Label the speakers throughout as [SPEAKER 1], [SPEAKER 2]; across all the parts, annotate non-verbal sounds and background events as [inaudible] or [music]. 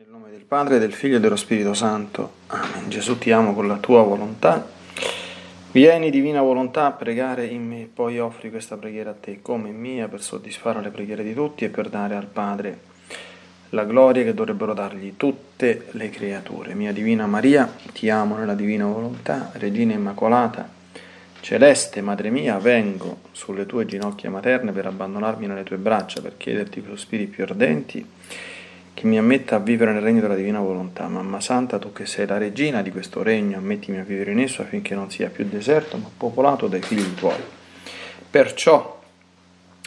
[SPEAKER 1] Nel nome del Padre, del Figlio e dello Spirito Santo. Amen. Gesù ti amo con la tua volontà. Vieni, divina volontà, a pregare in me, poi offri questa preghiera a te come mia per soddisfare le preghiere di tutti e per dare al Padre la gloria che dovrebbero dargli tutte le creature. Mia Divina Maria, ti amo nella divina volontà, Regina Immacolata, Celeste Madre mia, vengo sulle tue ginocchia materne per abbandonarmi nelle tue braccia, per chiederti con sospiri più ardenti che mi ammetta a vivere nel regno della divina volontà. Mamma Santa, tu che sei la regina di questo regno, ammettimi a vivere in esso affinché non sia più deserto, ma popolato dai figli tuoi. Perciò,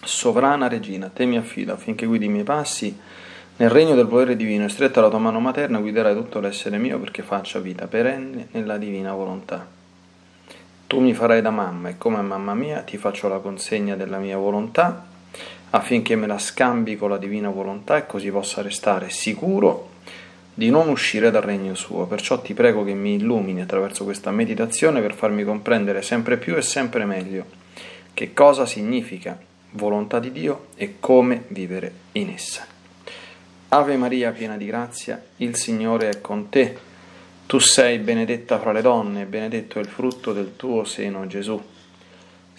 [SPEAKER 1] sovrana regina, te mi affido affinché guidi i miei passi nel regno del potere divino e stretta la tua mano materna guiderai tutto l'essere mio perché faccia vita perenne nella divina volontà. Tu mi farai da mamma e come mamma mia ti faccio la consegna della mia volontà affinché me la scambi con la divina volontà e così possa restare sicuro di non uscire dal regno suo. Perciò ti prego che mi illumini attraverso questa meditazione per farmi comprendere sempre più e sempre meglio che cosa significa volontà di Dio e come vivere in essa. Ave Maria, piena di grazia, il Signore è con te. Tu sei benedetta fra le donne benedetto è il frutto del tuo seno, Gesù.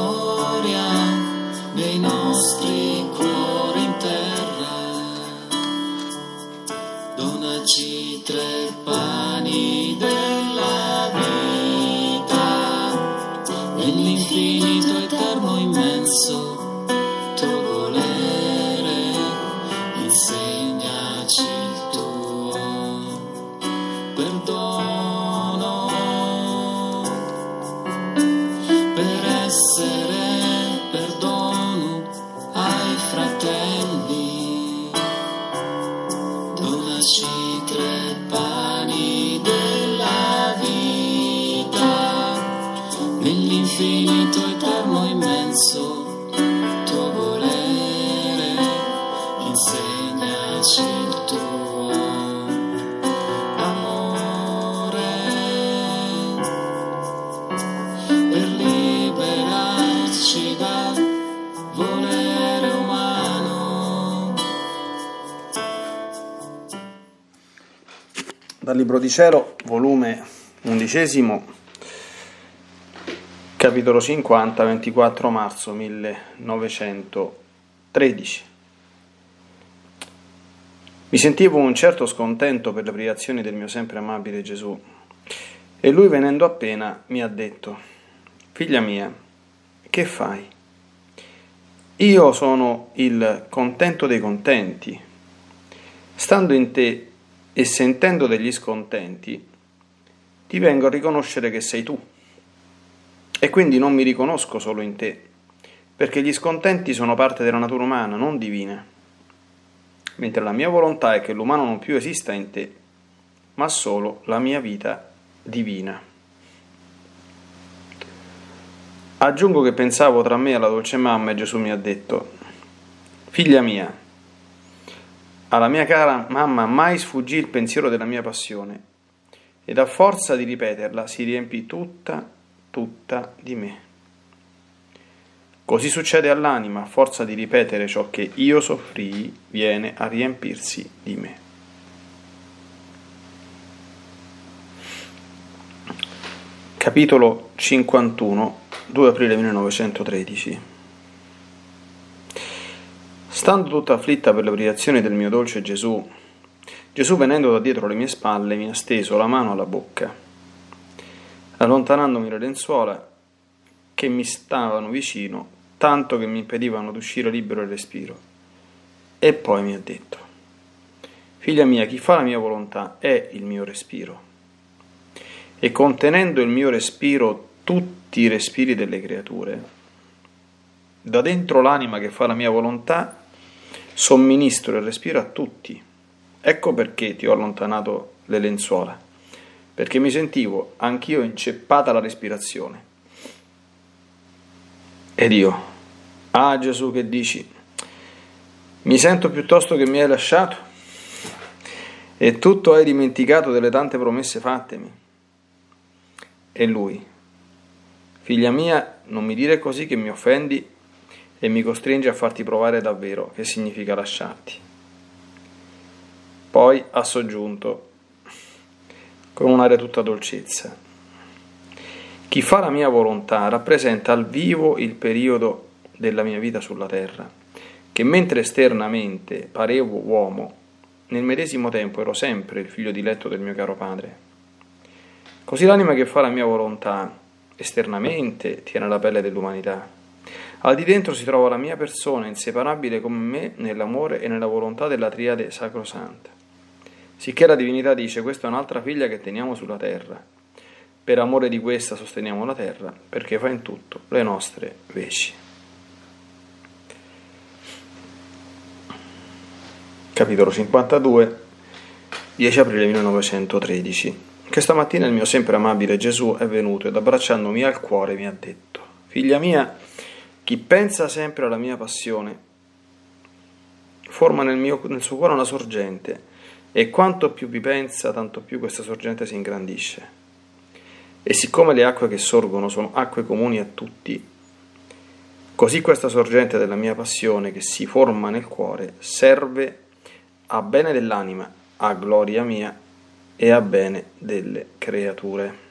[SPEAKER 2] Gloria nei nostri cuori in terra. Donaci tre pani della Dal
[SPEAKER 1] Libro di Cielo, volume undicesimo, capitolo 50, 24 marzo 1913. Mi sentivo un certo scontento per le privazioni del mio sempre amabile Gesù, e lui venendo appena mi ha detto, Figlia mia, che fai? Io sono il contento dei contenti. Stando in te e sentendo degli scontenti, ti vengo a riconoscere che sei tu. E quindi non mi riconosco solo in te, perché gli scontenti sono parte della natura umana, non divina. Mentre la mia volontà è che l'umano non più esista in te, ma solo la mia vita divina. Aggiungo che pensavo tra me e la dolce mamma e Gesù mi ha detto, Figlia mia, alla mia cara mamma mai sfuggì il pensiero della mia passione ed a forza di ripeterla si riempì tutta, tutta di me. Così succede all'anima, a forza di ripetere ciò che io soffrii, viene a riempirsi di me. Capitolo 51, 2 aprile 1913 Stando tutta afflitta per le privazioni del mio dolce Gesù, Gesù venendo da dietro le mie spalle mi ha steso la mano alla bocca, allontanandomi le lenzuola che mi stavano vicino, tanto che mi impedivano d'uscire libero il respiro. E poi mi ha detto, figlia mia, chi fa la mia volontà è il mio respiro. E contenendo il mio respiro tutti i respiri delle creature, da dentro l'anima che fa la mia volontà, somministro il respiro a tutti. Ecco perché ti ho allontanato le lenzuola, perché mi sentivo anch'io inceppata alla respirazione. Ed io, ah Gesù che dici, mi sento piuttosto che mi hai lasciato e tutto hai dimenticato delle tante promesse fattemi. E lui, figlia mia, non mi dire così che mi offendi e mi costringe a farti provare davvero che significa lasciarti. Poi ha soggiunto, con un'aria tutta dolcezza, chi fa la mia volontà rappresenta al vivo il periodo della mia vita sulla terra, che mentre esternamente parevo uomo, nel medesimo tempo ero sempre il figlio diletto del mio caro padre. Così l'anima che fa la mia volontà esternamente tiene la pelle dell'umanità al di dentro si trova la mia persona, inseparabile come me nell'amore e nella volontà della triade sacrosanta. Sicché la divinità dice: Questa è un'altra figlia che teniamo sulla terra. Per amore di questa sosteniamo la terra, perché fa in tutto le nostre veci. Capitolo 52, 10 aprile 1913. Questa mattina il mio sempre amabile Gesù è venuto ed abbracciandomi al cuore mi ha detto: Figlia mia, chi pensa sempre alla mia passione forma nel, mio, nel suo cuore una sorgente e quanto più vi pensa, tanto più questa sorgente si ingrandisce. E siccome le acque che sorgono sono acque comuni a tutti, così questa sorgente della mia passione che si forma nel cuore serve a bene dell'anima, a gloria mia e a bene delle creature.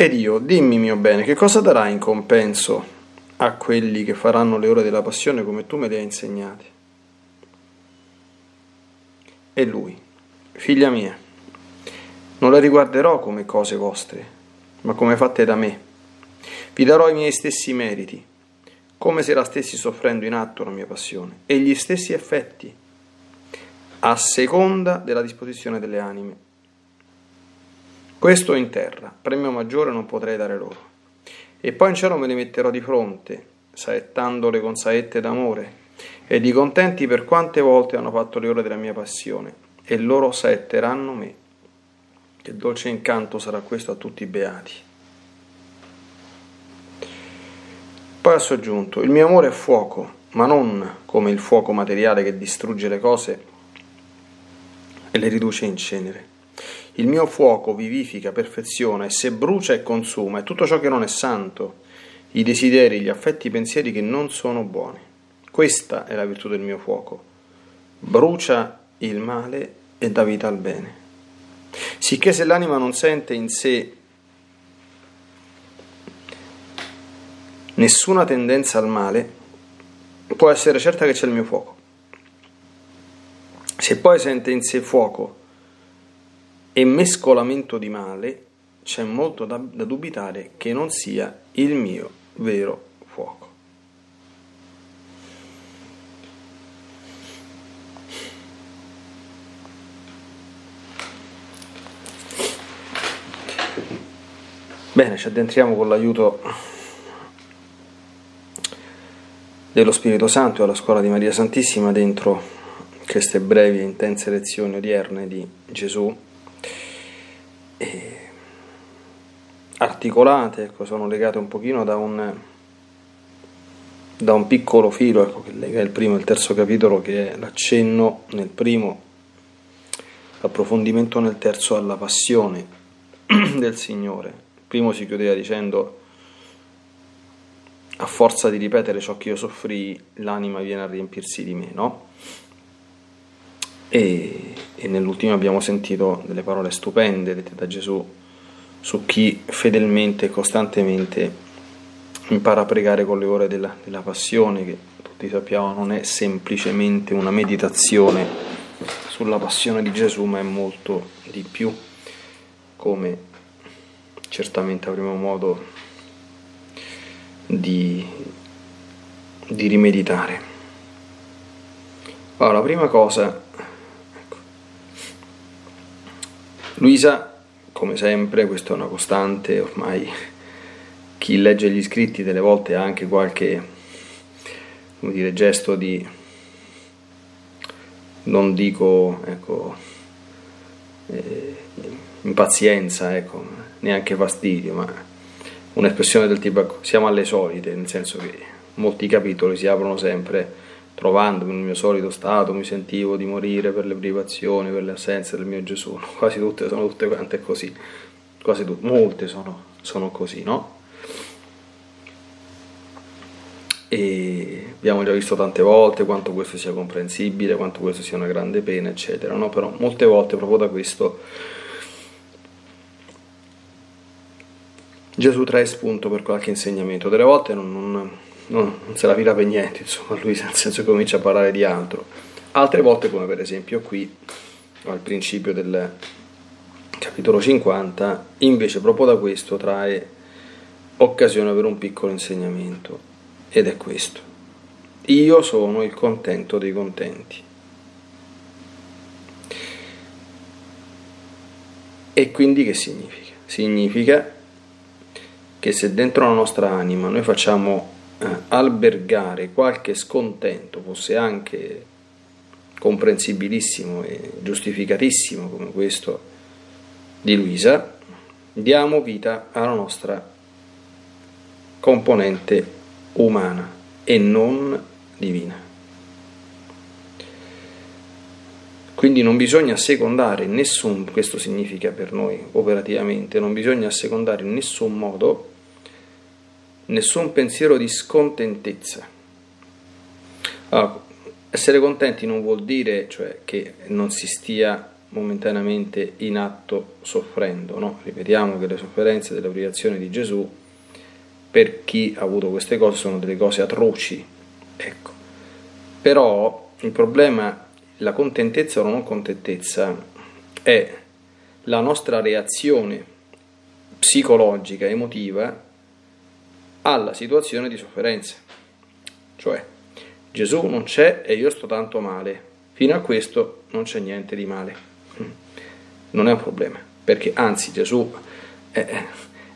[SPEAKER 1] Ed io, dimmi mio bene, che cosa darai in compenso a quelli che faranno le ore della passione come tu me le hai insegnate? E lui, figlia mia, non le riguarderò come cose vostre, ma come fatte da me. Vi darò i miei stessi meriti, come se la stessi soffrendo in atto la mia passione, e gli stessi effetti, a seconda della disposizione delle anime questo in terra, premio maggiore non potrei dare loro. E poi in cielo me li metterò di fronte, saettandole con saette d'amore, e di contenti per quante volte hanno fatto le ore della mia passione, e loro saetteranno me. Che dolce incanto sarà questo a tutti i beati. Poi ha soggiunto, il mio amore è fuoco, ma non come il fuoco materiale che distrugge le cose e le riduce in cenere il mio fuoco vivifica, perfeziona e se brucia e consuma è tutto ciò che non è santo, i desideri, gli affetti, i pensieri che non sono buoni. Questa è la virtù del mio fuoco. Brucia il male e dà vita al bene. Sicché se l'anima non sente in sé nessuna tendenza al male, può essere certa che c'è il mio fuoco. Se poi sente in sé fuoco, e mescolamento di male, c'è molto da, da dubitare che non sia il mio vero fuoco. Bene, ci addentriamo con l'aiuto dello Spirito Santo e alla scuola di Maria Santissima dentro queste brevi e intense lezioni odierne di Gesù eh, articolate, ecco, sono legate un pochino da un, da un piccolo filo ecco, che lega il primo e il terzo capitolo che è l'accenno nel primo, l'approfondimento nel terzo alla passione [clears throat] del Signore. Il primo si chiudeva dicendo a forza di ripetere ciò che io soffrì, l'anima viene a riempirsi di me, no? E, e nell'ultimo abbiamo sentito delle parole stupende dette da Gesù su chi fedelmente e costantemente impara a pregare con le ore della, della passione, che tutti sappiamo non è semplicemente una meditazione sulla passione di Gesù, ma è molto di più, come certamente avremo modo di, di rimeditare. Allora, la prima cosa, ecco. Luisa, come sempre, questa è una costante, ormai chi legge gli scritti delle volte ha anche qualche dire, gesto di, non dico, ecco, eh, impazienza, ecco, neanche fastidio, ma un'espressione del tipo ecco, siamo alle solite, nel senso che molti capitoli si aprono sempre trovandomi nel mio solito stato, mi sentivo di morire per le privazioni, per le assenze del mio Gesù. [laughs] Quasi tutte sono tutte quante così, quasi tutte, molte sono, sono così, no? E abbiamo già visto tante volte quanto questo sia comprensibile, quanto questo sia una grande pena, eccetera, no? Però molte volte proprio da questo Gesù trae spunto per qualche insegnamento, delle volte non, non non, non se la fila per niente, insomma, lui nel senso che comincia a parlare di altro. Altre volte, come per esempio qui, al principio del capitolo 50, invece proprio da questo trae occasione per un piccolo insegnamento, ed è questo. Io sono il contento dei contenti. E quindi che significa? Significa che se dentro la nostra anima noi facciamo albergare qualche scontento, fosse anche comprensibilissimo e giustificatissimo come questo di Luisa, diamo vita alla nostra componente umana e non divina. Quindi non bisogna secondare nessun, questo significa per noi operativamente, non bisogna secondare in nessun modo nessun pensiero di scontentezza. Allora, essere contenti non vuol dire cioè, che non si stia momentaneamente in atto soffrendo, no? ripetiamo che le sofferenze delle privazioni di Gesù per chi ha avuto queste cose sono delle cose atroci, ecco. Però il problema, la contentezza o la non contentezza è la nostra reazione psicologica, emotiva alla situazione di sofferenza. Cioè, Gesù non c'è e io sto tanto male. Fino a questo non c'è niente di male. Non è un problema, perché anzi Gesù è,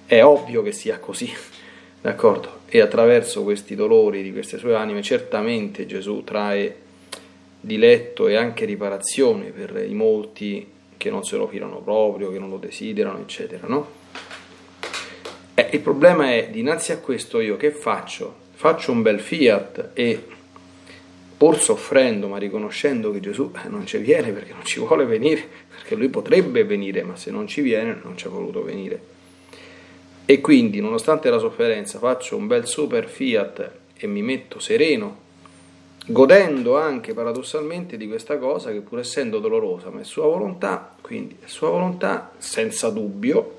[SPEAKER 1] è ovvio che sia così, [laughs] d'accordo? E attraverso questi dolori di queste sue anime certamente Gesù trae diletto e anche riparazione per i molti che non se lo filano proprio, che non lo desiderano, eccetera, no? Eh, il problema è, dinanzi a questo io che faccio? Faccio un bel fiat e pur soffrendo ma riconoscendo che Gesù eh, non ci viene perché non ci vuole venire, perché lui potrebbe venire, ma se non ci viene non ci ha voluto venire. E quindi, nonostante la sofferenza, faccio un bel super fiat e mi metto sereno, godendo anche paradossalmente di questa cosa che pur essendo dolorosa, ma è sua volontà, quindi è sua volontà senza dubbio,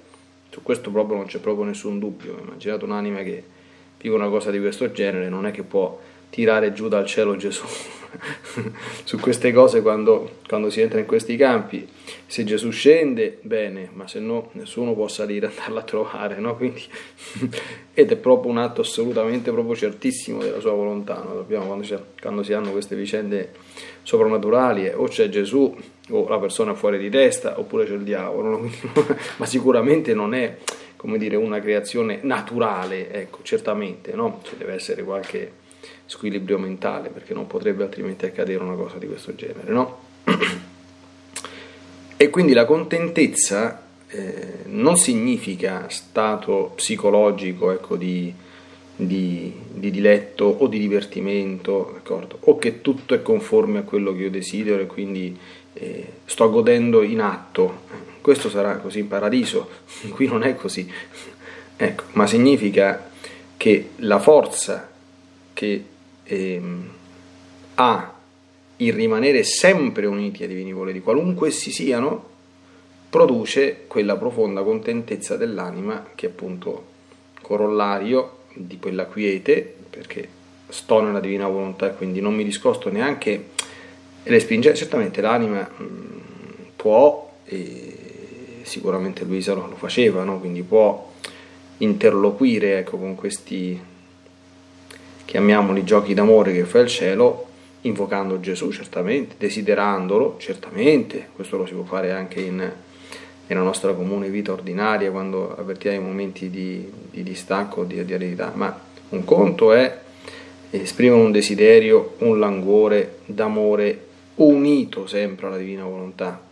[SPEAKER 1] su questo proprio non c'è proprio nessun dubbio. Immaginate un'anima che vive una cosa di questo genere, non è che può tirare giù dal cielo Gesù. [laughs] su queste cose quando, quando, si entra in questi campi, se Gesù scende, bene, ma se no nessuno può salire e andarla a trovare, no? Quindi, [laughs] ed è proprio un atto assolutamente proprio certissimo della sua volontà. No? Dobbiamo, quando, quando, si hanno queste vicende soprannaturali, o c'è Gesù o la persona fuori di testa oppure c'è il diavolo, [laughs] ma sicuramente non è come dire, una creazione naturale, ecco, certamente, no? ci deve essere qualche squilibrio mentale perché non potrebbe altrimenti accadere una cosa di questo genere, no? [clears throat] E quindi la contentezza eh, non significa stato psicologico ecco, di, di, di, diletto o di divertimento, d'accordo? o che tutto è conforme a quello che io desidero e quindi eh, sto godendo in atto. Questo sarà così in paradiso, [laughs] qui non è così. Ecco, ma significa che la forza che ehm, ha il rimanere sempre uniti ai divini voleri, qualunque essi siano, produce quella profonda contentezza dell'anima che è appunto corollario di quella quiete, perché sto nella divina volontà e quindi non mi discosto neanche respingere. Certamente l'anima mm, può, e sicuramente Luisa lo faceva, no? quindi può interloquire ecco, con questi chiamiamoli giochi d'amore che fa il cielo, invocando Gesù certamente, desiderandolo certamente, questo lo si può fare anche in, nella nostra comune vita ordinaria quando avvertiamo i momenti di, di distacco, di, di aridità, ma un conto è esprimere un desiderio, un languore d'amore unito sempre alla divina volontà.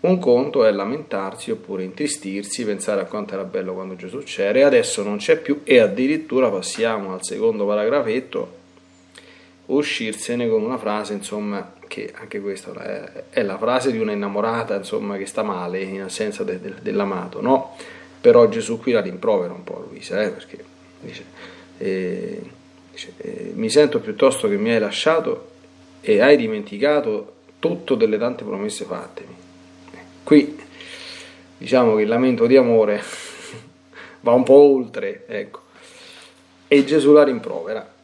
[SPEAKER 1] Un conto è lamentarsi oppure intristirsi, pensare a quanto era bello quando Gesù c'era e adesso non c'è più e addirittura passiamo al secondo paragrafetto, uscirsene con una frase, insomma, che anche questa è, la frase di una innamorata, insomma, che sta male in assenza de, de, dell'amato, no? Però Gesù qui la rimprovera un po' Luisa, eh, perché dice, eh, dice eh, mi sento piuttosto che mi hai lasciato e hai dimenticato tutto delle tante promesse fattemi. Qui diciamo che il lamento di amore [laughs] va un po' oltre, ecco. E Gesù la rimprovera.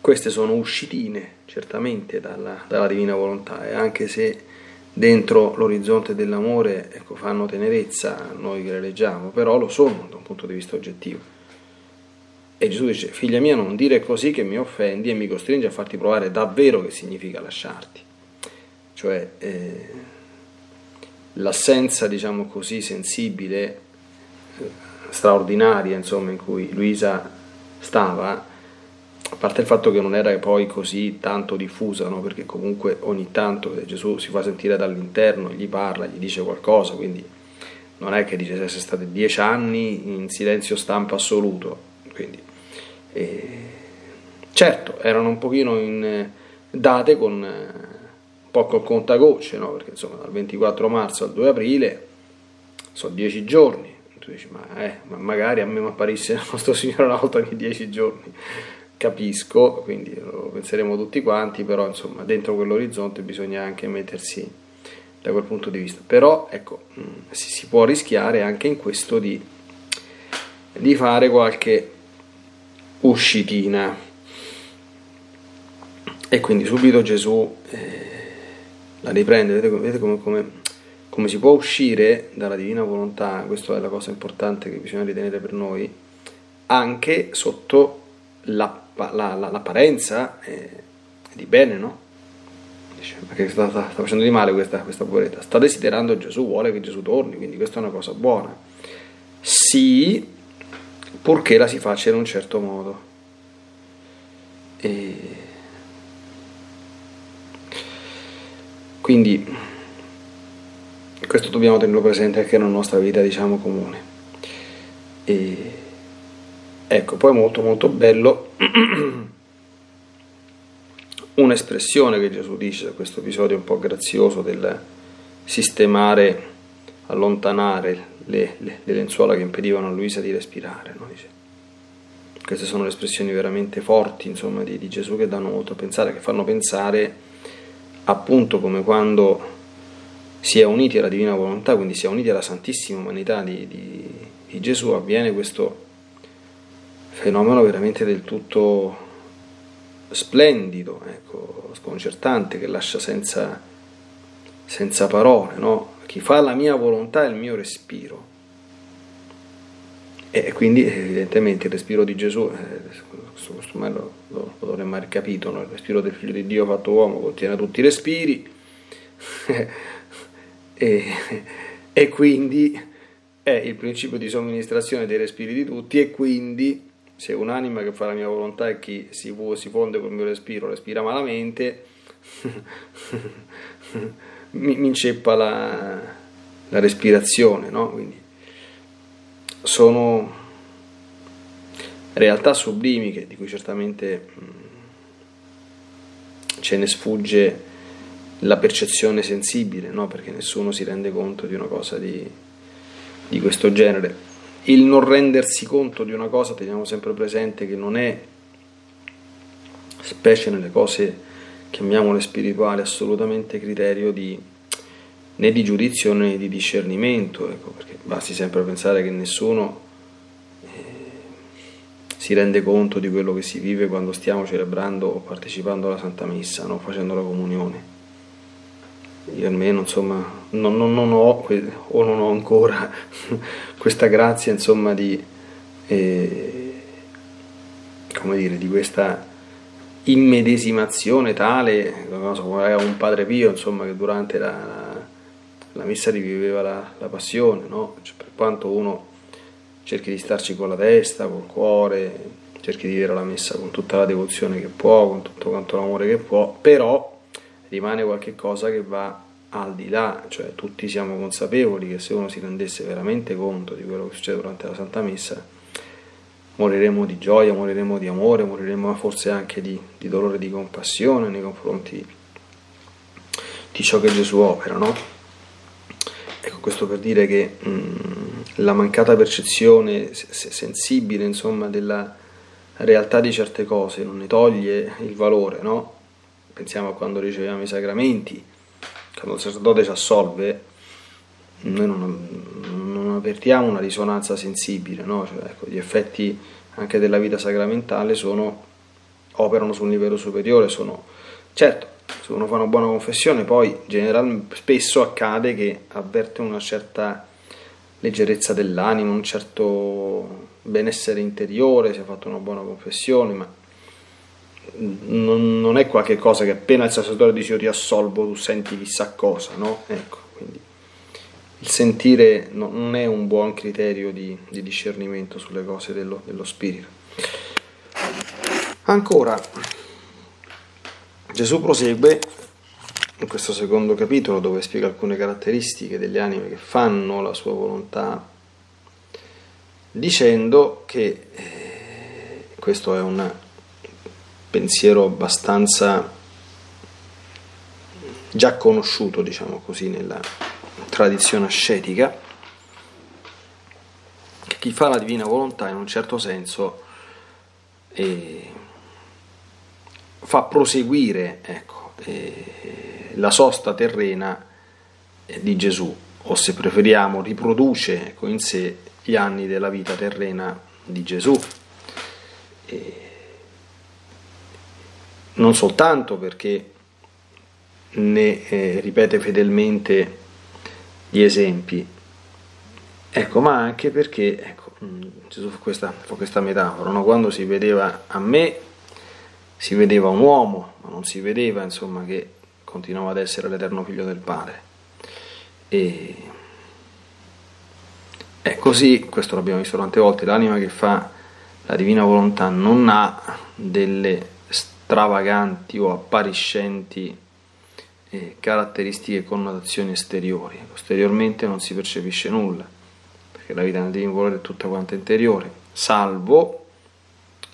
[SPEAKER 1] Queste sono uscitine, certamente, dalla, dalla divina volontà, e anche se dentro l'orizzonte dell'amore ecco, fanno tenerezza noi che le leggiamo, però lo sono da un punto di vista oggettivo. E Gesù dice, figlia mia, non dire così che mi offendi e mi costringe a farti provare davvero che significa lasciarti. Cioè, eh, l'assenza, diciamo così, sensibile, eh, straordinaria, insomma, in cui Luisa stava, a parte il fatto che non era poi così tanto diffusa, no? perché comunque ogni tanto Gesù si fa sentire dall'interno, gli parla, gli dice qualcosa, quindi non è che dice se sei state dieci anni in silenzio stampa assoluto, quindi, eh, certo, erano un pochino in, eh, date con eh, poco contagocce, no? perché insomma dal 24 marzo al 2 aprile sono dieci giorni. Tu dici, ma, eh, ma magari a me mi apparisse il nostro Signore una volta ogni dieci giorni. Capisco, quindi lo penseremo tutti quanti, però insomma dentro quell'orizzonte bisogna anche mettersi da quel punto di vista. Però ecco, mm, si può rischiare anche in questo di, di fare qualche uscitina. E quindi subito Gesù eh, la riprende, vedete, vedete come, come, come, si può uscire dalla divina volontà, questa è la cosa importante che bisogna ritenere per noi, anche sotto la, la, la, l'apparenza eh, di bene, no? Dice, ma che sta, sta, sta, facendo di male questa, questa poveretta? Sta desiderando Gesù, vuole che Gesù torni, quindi questa è una cosa buona. Sì, purché la si faccia in un certo modo. E quindi questo dobbiamo tenerlo presente anche nella nostra vita, diciamo, comune. E ecco, poi molto molto bello [clears throat] un'espressione che Gesù dice da questo episodio un po' grazioso del sistemare, allontanare le, le, le lenzuola che impedivano a Luisa di respirare. No? Queste sono le espressioni veramente forti insomma, di, di, Gesù che danno molto a pensare, che fanno pensare appunto come quando si è uniti alla divina volontà, quindi si è uniti alla santissima umanità di, di, di Gesù, avviene questo fenomeno veramente del tutto splendido, ecco, sconcertante, che lascia senza, senza parole, no? Chi fa la mia volontà è il mio respiro. E quindi evidentemente il respiro di Gesù, eh, questo, questo lo, lo, lo, dovremmo aver capito, no? il respiro del figlio di Dio fatto uomo contiene tutti i respiri [laughs] e, e, quindi è il principio di somministrazione dei respiri di tutti e quindi se un'anima che fa la mia volontà e chi si, si fonde col mio respiro respira malamente [laughs] mi, mi inceppa la, la respirazione, no? Quindi sono realtà sublimi che, di cui certamente mh, ce ne sfugge la percezione sensibile, no? perché nessuno si rende conto di una cosa di, di questo genere. Il non rendersi conto di una cosa, teniamo sempre presente che non è, specie nelle cose chiamiamole spirituali, assolutamente criterio di, né di giudizio né di discernimento, ecco, perché basti sempre pensare che nessuno eh, si rende conto di quello che si vive quando stiamo celebrando o partecipando alla Santa Messa, no? facendo la comunione. Io almeno insomma non, non, non ho o non ho ancora [laughs] questa grazia insomma di eh, come dire, di questa immedesimazione tale, so, come un padre Pio, insomma, che durante la, la, messa riviveva la, la passione, no? Cioè, per quanto uno cerchi di starci con la testa, col cuore, cerchi di vivere la messa con tutta la devozione che può, con tutto quanto l'amore che può, però rimane qualche cosa che va al di là, cioè tutti siamo consapevoli che se uno si rendesse veramente conto di quello che succede durante la Santa Messa, moriremo di gioia, moriremo di amore, moriremo forse anche di, di dolore, di compassione nei confronti di ciò che Gesù opera, no? Ecco, questo per dire che mh, la mancata percezione sensibile, insomma, della realtà di certe cose non ne toglie il valore, no? Pensiamo a quando riceviamo i sacramenti, quando il sacerdote ci assolve, noi non avvertiamo una risonanza sensibile, no? cioè, ecco, gli effetti anche della vita sacramentale sono, operano su un livello superiore, sono, certo, se uno fa una buona confessione poi generalmente spesso accade che avverte una certa leggerezza dell'animo, un certo benessere interiore, si è fatto una buona confessione, ma non, non è qualche cosa che appena il sacerdote dice io ti assolvo tu senti chissà cosa, no? Ecco, il sentire non è un buon criterio di, di discernimento sulle cose dello, dello spirito. Ancora, Gesù prosegue in questo secondo capitolo dove spiega alcune caratteristiche delle anime che fanno la sua volontà, dicendo che eh, questo è un pensiero abbastanza già conosciuto, diciamo così, nella tradizione ascetica, che chi fa la divina volontà in un certo senso eh, fa proseguire ecco, eh, la sosta terrena eh, di Gesù, o se preferiamo riproduce ecco, in sé gli anni della vita terrena di Gesù. E non soltanto perché ne eh, ripete fedelmente gli esempi, ecco, ma anche perché ecco, mm, Gesù fa questa, fa questa metafora, no? quando si vedeva a me si vedeva un uomo, ma non si vedeva insomma che continuava ad essere l'eterno figlio del Padre. E è così, questo l'abbiamo visto tante volte, l'anima che fa la divina volontà non ha delle stravaganti o appariscenti eh, caratteristiche e connotazioni esteriori. Esteriormente non si percepisce nulla, perché la vita nel divino volere è tutta quanta interiore, salvo,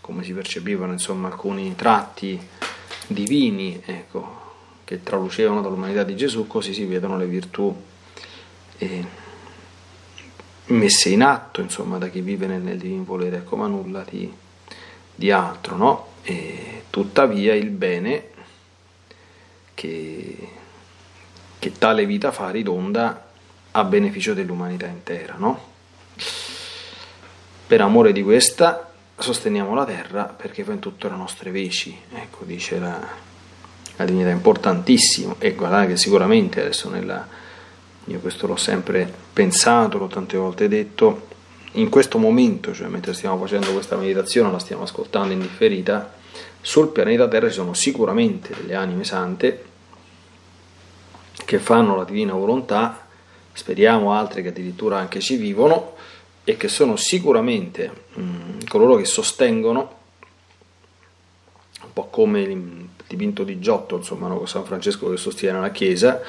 [SPEAKER 1] come si percepivano insomma alcuni tratti divini, ecco, che traducevano dall'umanità di Gesù, così si vedono le virtù eh, messe in atto, insomma, da chi vive nel, nel divino volere, ecco, ma nulla di, di altro, no? E tuttavia il bene che, che, tale vita fa ridonda a beneficio dell'umanità intera, no? Per amore di questa sosteniamo la terra perché fa in tutto le nostre veci, ecco, dice la, la divinità, importantissimo e guardate che sicuramente adesso nella, io questo l'ho sempre pensato, l'ho tante volte detto, in questo momento, cioè mentre stiamo facendo questa meditazione, la stiamo ascoltando in differita, sul pianeta Terra ci sono sicuramente delle anime sante che fanno la divina volontà, speriamo altre che addirittura anche ci vivono e che sono sicuramente mh, mm, coloro che sostengono, un po' come il dipinto di Giotto, insomma, no, San Francesco che sostiene la Chiesa,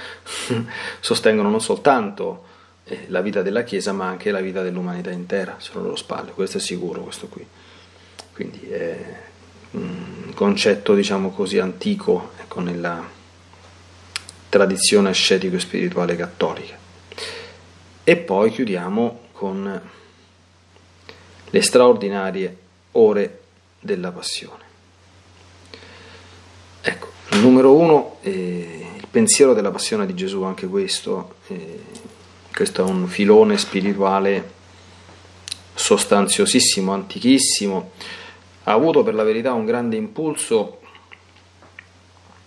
[SPEAKER 1] [laughs] sostengono non soltanto eh, la vita della Chiesa, ma anche la vita dell'umanità intera sulle loro spalle, questo è sicuro, questo qui. Quindi è un concetto, diciamo così, antico ecco, nella tradizione ascetico-spirituale cattolica. E poi chiudiamo con le straordinarie ore della passione. Ecco, numero uno, eh, il pensiero della passione di Gesù, anche questo. Eh, questo è un filone spirituale sostanziosissimo, antichissimo, ha avuto per la verità un grande impulso,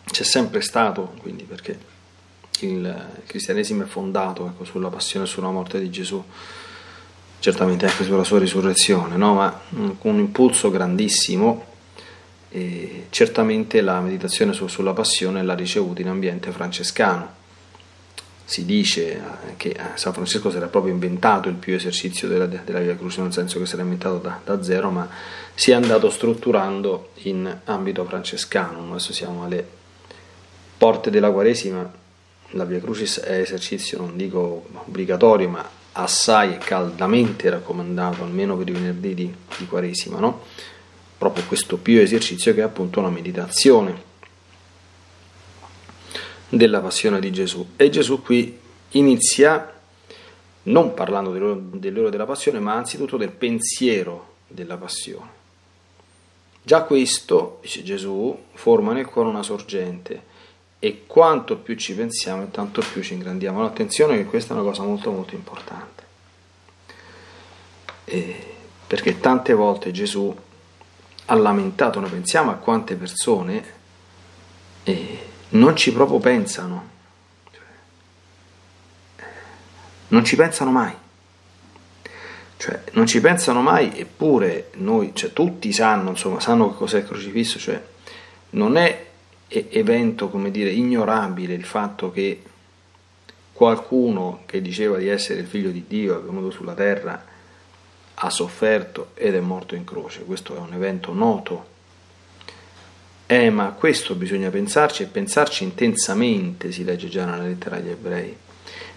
[SPEAKER 1] c'è sempre stato, quindi perché il cristianesimo è fondato ecco, sulla passione e sulla morte di Gesù, certamente anche sulla sua risurrezione, no? ma un impulso grandissimo e certamente la meditazione su, sulla passione l'ha ricevuta in ambiente francescano. Si dice eh, che eh, San Francesco si era proprio inventato il più esercizio della, della Via Crucis, nel senso che si era inventato da, da zero, ma si è andato strutturando in ambito francescano. Adesso siamo alle porte della Quaresima, la Via Crucis è esercizio, non dico obbligatorio, ma assai e caldamente raccomandato, almeno per i venerdì di, di Quaresima, no? proprio questo più esercizio che è appunto una meditazione della passione di Gesù. E Gesù qui inizia non parlando dell'ora della passione, ma anzitutto del pensiero della passione. Già questo, dice Gesù, forma nel cuore una sorgente e quanto più ci pensiamo tanto più ci ingrandiamo. Attenzione che questa è una cosa molto molto importante. E perché tante volte Gesù ha lamentato, noi pensiamo a quante persone eh, non ci proprio pensano, cioè, non ci pensano mai, cioè non ci pensano mai eppure noi, cioè, tutti sanno, insomma, sanno che cos'è il crocifisso, cioè non è evento, come dire, ignorabile il fatto che qualcuno che diceva di essere il figlio di Dio è venuto sulla terra ha sofferto ed è morto in croce. Questo è un evento noto. Eh, ma questo bisogna pensarci e pensarci intensamente, si legge già nella lettera agli ebrei.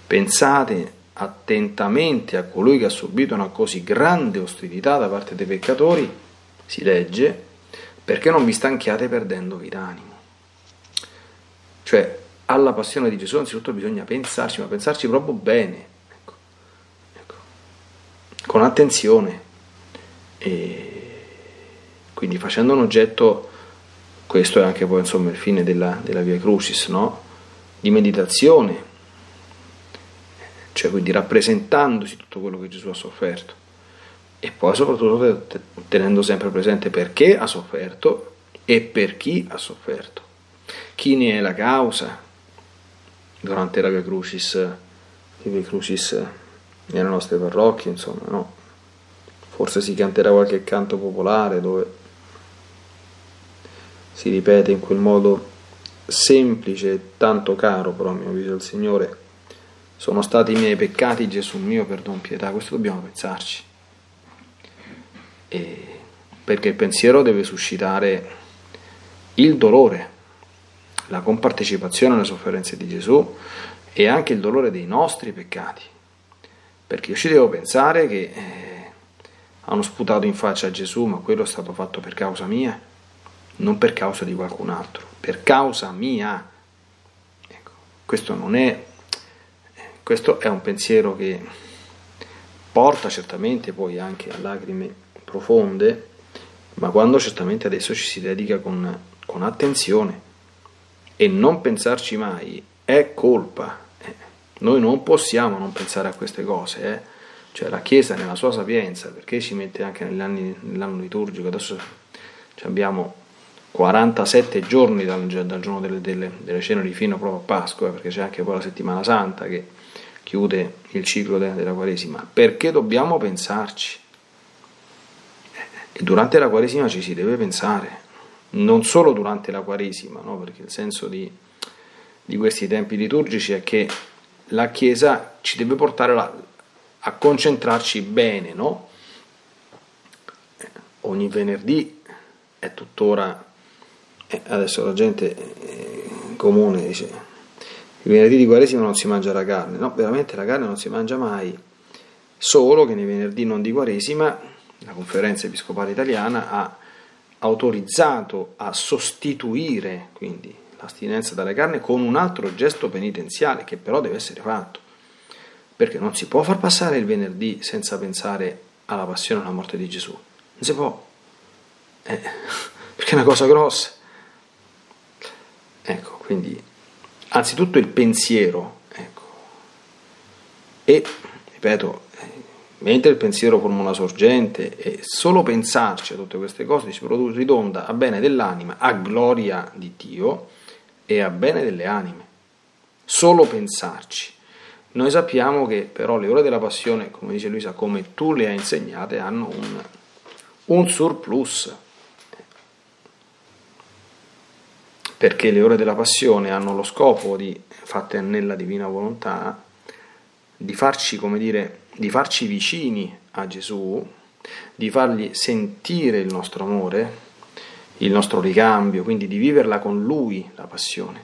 [SPEAKER 1] Pensate attentamente a colui che ha subito una così grande ostilità da parte dei peccatori, si legge, perché non vi stanchiate perdendovi d'animo. Cioè, alla passione di Gesù anzitutto bisogna pensarci, ma pensarci proprio bene, con attenzione. E quindi facendo un oggetto, questo è anche poi insomma il fine della, della Via Crucis, no? di meditazione, cioè quindi rappresentandosi tutto quello che Gesù ha sofferto. E poi soprattutto tenendo sempre presente perché ha sofferto e per chi ha sofferto, chi ne è la causa durante la Via Crucis, la Via Crucis nelle nostre parrocchie, insomma, no? Forse si canterà qualche canto popolare dove si ripete in quel modo semplice e tanto caro, però a mio avviso al Signore, sono stati i miei peccati, Gesù mio, perdon pietà, questo dobbiamo pensarci. E perché il pensiero deve suscitare il dolore, la compartecipazione alle sofferenze di Gesù e anche il dolore dei nostri peccati perché io ci devo pensare che eh, hanno sputato in faccia a Gesù, ma quello è stato fatto per causa mia, non per causa di qualcun altro, per causa mia. Ecco, questo non è, questo è un pensiero che porta certamente poi anche a lacrime profonde, ma quando certamente adesso ci si dedica con, con attenzione e non pensarci mai è colpa noi non possiamo non pensare a queste cose, eh? cioè la Chiesa nella sua sapienza, perché ci mette anche nell'anno liturgico, adesso abbiamo 47 giorni dal, dal giorno delle, delle, delle, cene fino proprio a Pasqua, eh, perché c'è anche poi la settimana santa che chiude il ciclo della, della Quaresima, perché dobbiamo pensarci. E durante la Quaresima ci si deve pensare, non solo durante la Quaresima, no? perché il senso di, di questi tempi liturgici è che la Chiesa ci deve portare la, a concentrarci bene, no? Ogni venerdì è tuttora, eh, adesso la gente eh, comune dice, il venerdì di Quaresima non si mangia la carne, no, veramente la carne non si mangia mai, solo che nei venerdì non di Quaresima la conferenza episcopale italiana ha autorizzato a sostituire quindi l'astinenza dalle carne con un altro gesto penitenziale che però deve essere fatto. Perché non si può far passare il venerdì senza pensare alla passione e alla morte di Gesù. Non si può. Eh, [laughs] perché è una cosa grossa. Ecco, quindi anzitutto il pensiero. Ecco. E, ripeto, mentre il pensiero forma una sorgente e solo pensarci a tutte queste cose si ridonda a bene dell'anima, a gloria di Dio, e a bene delle anime. Solo pensarci. Noi sappiamo che però le ore della passione, come dice Luisa, come tu le hai insegnate, hanno un, un surplus. perché le ore della passione hanno lo scopo di, fatte nella divina volontà, di farci, come dire, di farci vicini a Gesù, di fargli sentire il nostro amore, il nostro ricambio, quindi di viverla con Lui la passione,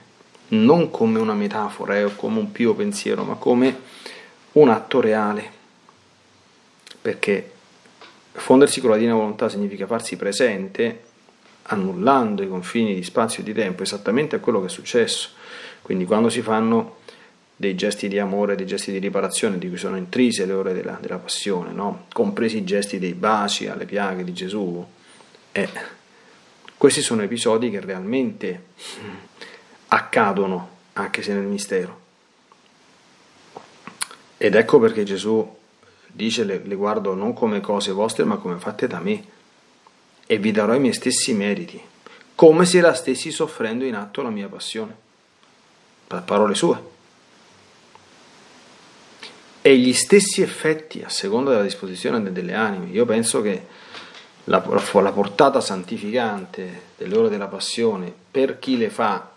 [SPEAKER 1] non come una metafora eh, o come un pio pensiero, ma come un atto reale, perché fondersi con la divina volontà significa farsi presente annullando i confini di spazio e di tempo, esattamente a quello che è successo. Quindi quando si fanno dei gesti di amore, dei gesti di riparazione di cui sono intrise le ore della, della passione, no? compresi i gesti dei baci alle piaghe di Gesù, eh, questi sono episodi che realmente accadono anche se nel mistero. Ed ecco perché Gesù dice le, le guardo non come cose vostre ma come fatte da me e vi darò i miei stessi meriti, come se la stessi soffrendo in atto la mia passione. Parole sue. E gli stessi effetti a seconda della disposizione delle anime. Io penso che la, la portata santificante delle ore della passione per chi le fa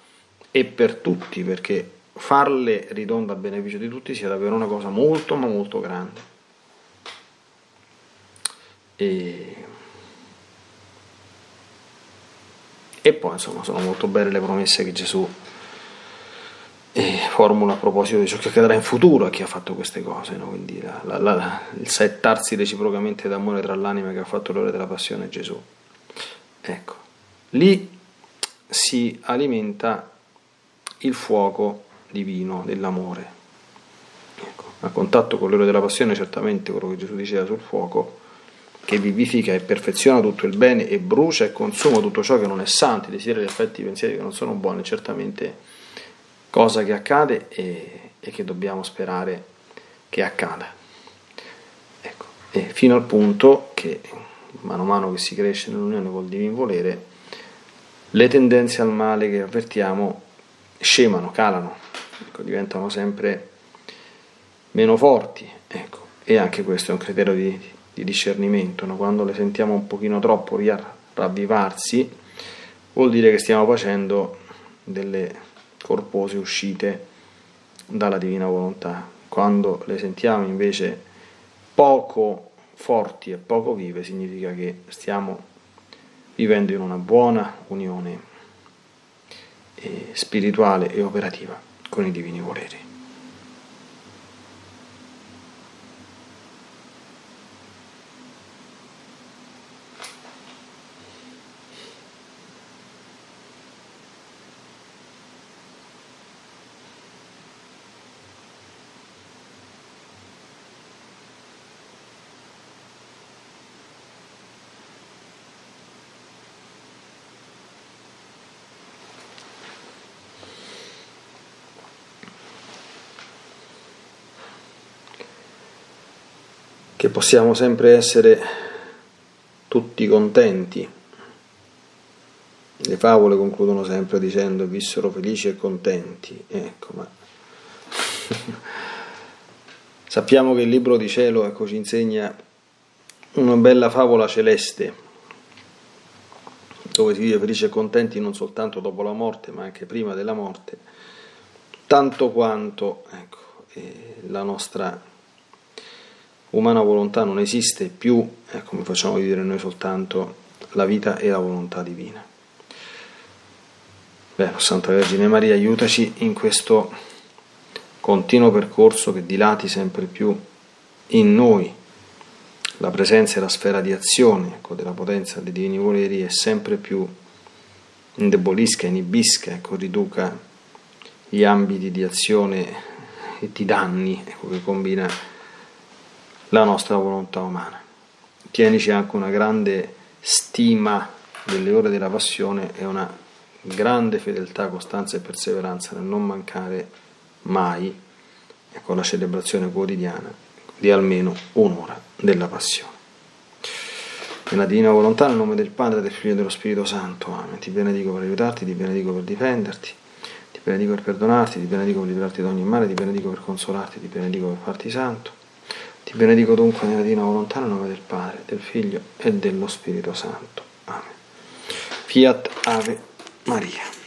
[SPEAKER 1] e per tutti, perché farle ridonda a beneficio di tutti sia davvero una cosa molto ma molto grande. E, e poi insomma sono molto belle le promesse che Gesù formula a proposito di ciò che accadrà in futuro a chi ha fatto queste cose, no? quindi la, la, la, il settarsi reciprocamente d'amore tra l'anima che ha fatto l'ora della passione e Gesù. Ecco, lì si alimenta il fuoco divino dell'amore. Ecco, a contatto con l'ora della passione certamente quello che Gesù diceva sul fuoco, che vivifica e perfeziona tutto il bene e brucia e consuma tutto ciò che non è santo, i desideri, gli effetti, i pensieri che non sono buoni, certamente cosa che accade e, e che dobbiamo sperare che accada. Ecco, fino al punto che mano a mano che si cresce nell'unione col divin volere, le tendenze al male che avvertiamo scemano, calano, ecco, diventano sempre meno forti. Ecco. E anche questo è un criterio di, di discernimento. No? Quando le sentiamo un pochino troppo ravvivarsi, vuol dire che stiamo facendo delle corpose uscite dalla divina volontà. Quando le sentiamo invece poco forti e poco vive, significa che stiamo vivendo in una buona unione eh, spirituale e operativa con i divini voleri. Che possiamo sempre essere tutti contenti. Le favole concludono sempre dicendo vissero felici e contenti. Ecco, ma [laughs] sappiamo che il libro di cielo ecco, ci insegna una bella favola celeste dove si vive felici e contenti non soltanto dopo la morte, ma anche prima della morte, tanto quanto ecco, eh, la nostra umana volontà non esiste più, eh, come facciamo vivere noi soltanto la vita e la volontà divina. Beh, Santa Vergine Maria, aiutaci in questo continuo percorso che dilati sempre più in noi la presenza e la sfera di azione ecco, della potenza dei divini voleri e sempre più indebolisca, inibisca, ecco, riduca gli ambiti di azione e di danni ecco, che combina la nostra volontà umana. Tienici anche una grande stima delle ore della passione e una grande fedeltà, costanza e perseveranza nel non mancare mai con la celebrazione quotidiana di almeno un'ora della passione. Nella divina volontà, nel nome del Padre, del Figlio e dello Spirito Santo. Amen. Ti benedico per aiutarti, ti benedico per difenderti, ti benedico per perdonarti, ti benedico per liberarti da ogni male, ti benedico per consolarti, ti benedico per farti santo. Ti benedico dunque nella divina volontà nel nome del Padre, del Figlio e dello Spirito Santo. Amen. Fiat Ave Maria.